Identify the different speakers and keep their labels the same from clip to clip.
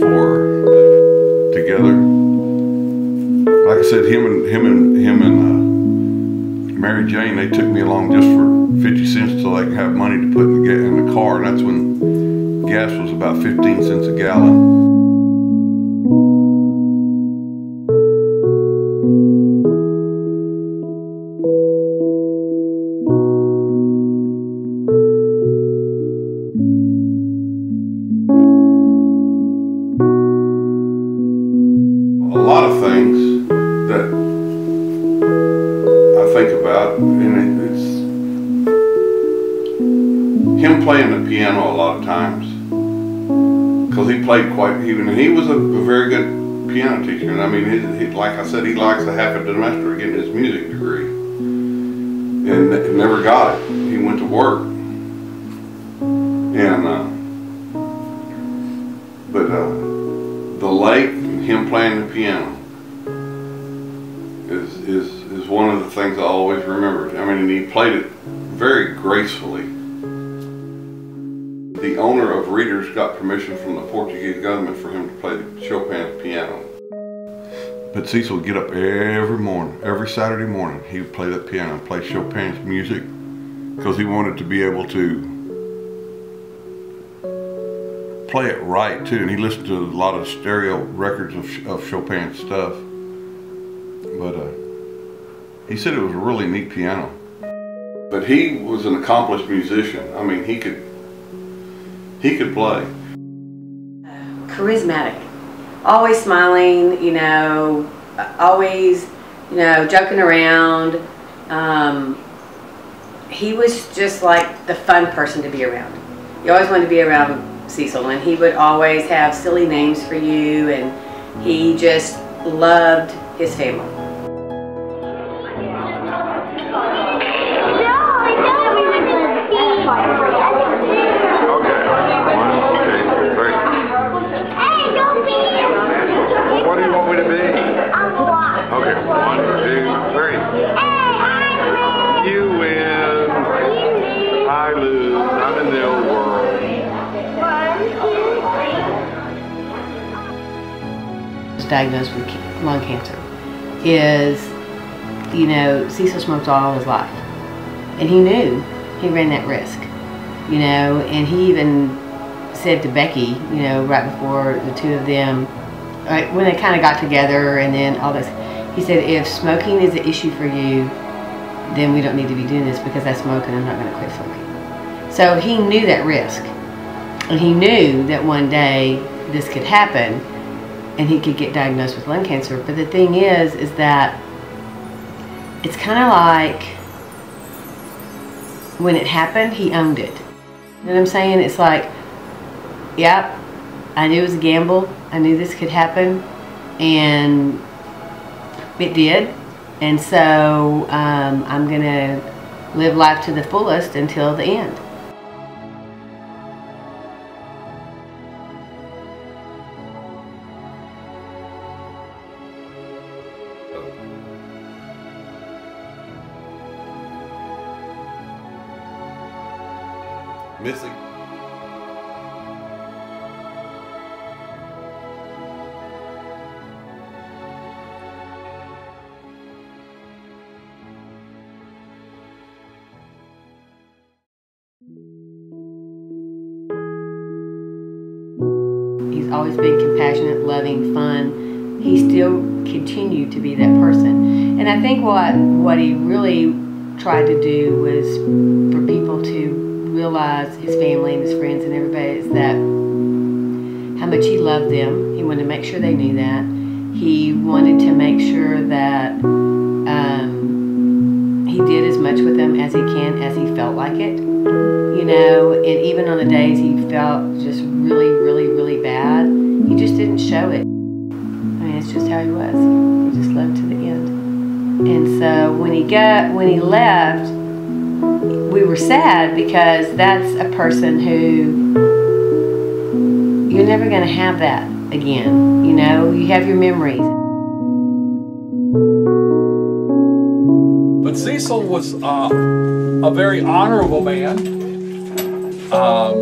Speaker 1: for together. Like I said, him and him and him and uh, Mary Jane, they took me along just for fifty cents so they could have money to put in the, in the car, and that's when gas was about fifteen cents a gallon. Lot of things that I think about, and it's him playing the piano a lot of times because he played quite even and he was a, a very good piano teacher and I mean he, he, like I said he likes a half a semester getting his music degree and n- never got it. He went to work and uh, playing the piano is, is, is one of the things I always remembered. I mean, he played it very gracefully. The owner of Readers got permission from the Portuguese government for him to play Chopin's piano. But Cecil would get up every morning, every Saturday morning, he would play that piano and play Chopin's music because he wanted to be able to play it right too. And he listened to a lot of stereo records of, of Chopin's stuff. But uh, he said it was a really neat piano. But he was an accomplished musician. I mean, he could he could play.
Speaker 2: charismatic, always smiling, you know, always, you know, joking around. Um, he was just like the fun person to be around. You always wanted to be around Cecil, and he would always have silly names for you, and he just loved his family.
Speaker 3: No, I thought we
Speaker 4: were gonna be quite forget.
Speaker 3: Okay.
Speaker 2: Diagnosed with lung cancer is, you know, Cecil smoked all his life. And he knew he ran that risk, you know, and he even said to Becky, you know, right before the two of them, right, when they kind of got together and then all this, he said, if smoking is an issue for you, then we don't need to be doing this because I smoke and I'm not going to quit smoking. So he knew that risk. And he knew that one day this could happen and he could get diagnosed with lung cancer. But the thing is, is that it's kind of like when it happened, he owned it. You know what I'm saying? It's like, yep, I knew it was a gamble. I knew this could happen, and it did. And so um, I'm gonna live life to the fullest until the end.
Speaker 1: Missy.
Speaker 2: He's always been compassionate, loving, fun. He still continued to be that person. And I think what what he really tried to do was to realize his family and his friends and everybody is that how much he loved them. He wanted to make sure they knew that. He wanted to make sure that um, he did as much with them as he can as he felt like it you know, and even on the days he felt just really, really, really bad, he just didn't show it. I mean, it's just how he was. He just loved to the end. And so when he got when he left, were sad because that's a person who you're never going to have that again. You know, you have your memories.
Speaker 5: But Cecil was uh, a very honorable man. Um,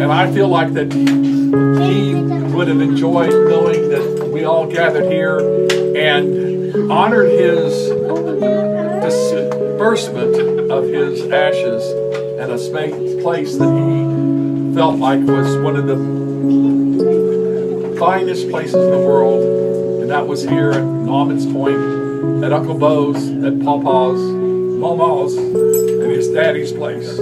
Speaker 5: and I feel like that he would have enjoyed knowing that we all gathered here and honored his disbursement of his ashes in a space, place that he felt like was one of the finest places in the world, and that was here at Norman's Point, at Uncle Bo's, at Papa's, Mama's, and his daddy's place.